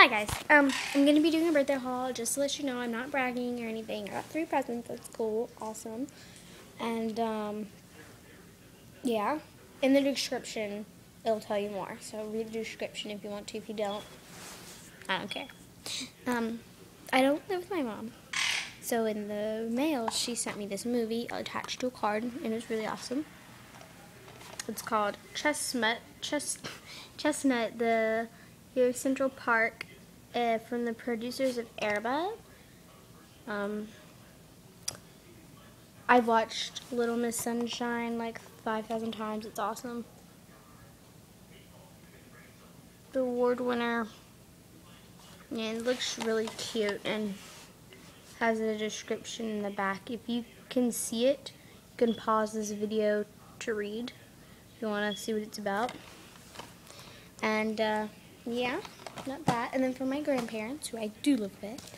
Hi guys, um, I'm gonna be doing a birthday haul just to let you know I'm not bragging or anything. I got three presents, that's cool, awesome. And, um, yeah, in the description, it'll tell you more. So read the description if you want to, if you don't, I don't care. Um, I don't live with my mom. So in the mail, she sent me this movie attached to a card, and it was really awesome. It's called Chestnut, Chest, Chestnut, the Hero Central Park uh, from the producers of Air Bud. Um, I've watched Little Miss Sunshine like 5,000 times. It's awesome. The award winner. Yeah, it looks really cute and has a description in the back. If you can see it, you can pause this video to read if you want to see what it's about. And, uh, yeah, not that. And then for my grandparents, who I do live with,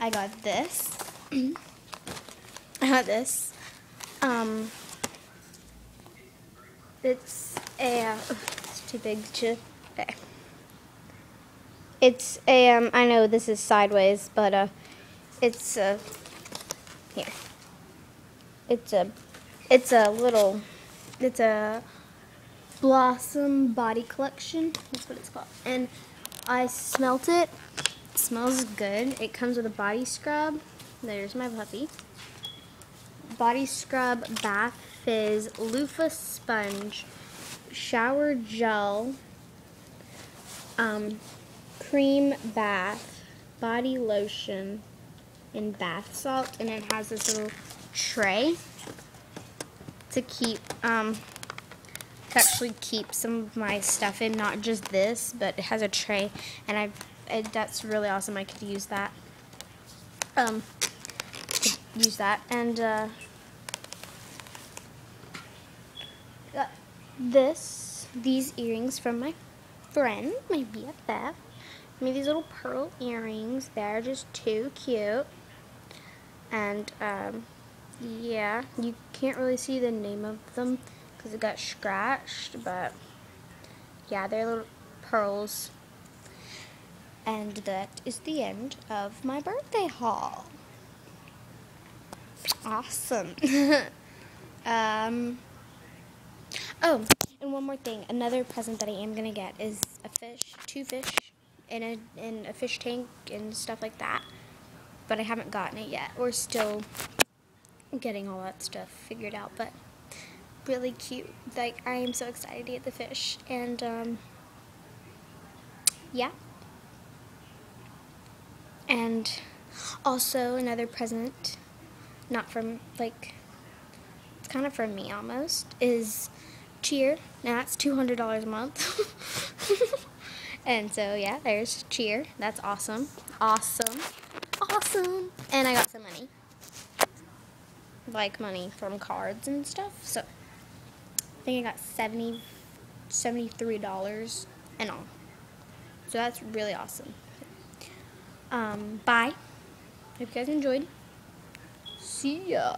I got this. I got this. Um, it's a, it's too big to, okay. It's a, um, I know this is sideways, but, uh, it's, uh, here. It's a, it's a little, it's a Blossom Body Collection. That's what it's called. And I smelt it. It smells good. It comes with a body scrub. There's my puppy. Body scrub, bath fizz, loofah sponge, shower gel, um, cream bath, body lotion, and bath salt. And it has this little tray to keep um, to actually keep some of my stuff in, not just this, but it has a tray, and I it, that's really awesome. I could use that. Um, use that, and uh, this these earrings from my friend, my BFF. I these little pearl earrings. They're just too cute, and um, yeah, you can't really see the name of them because it got scratched, but yeah, they're little pearls. And that is the end of my birthday haul. Awesome. um, oh, and one more thing. Another present that I am going to get is a fish, two fish, in a, in a fish tank and stuff like that. But I haven't gotten it yet. We're still getting all that stuff figured out, but really cute. Like, I am so excited to get the fish. And, um, yeah. And also another present, not from, like, it's kind of from me almost, is Cheer. Now that's $200 a month. and so, yeah, there's Cheer. That's awesome. Awesome. Awesome. And I got some money. Like money from cards and stuff. So, I think I got 70 $73 and all. So that's really awesome. Um, bye. Hope you guys enjoyed. See ya.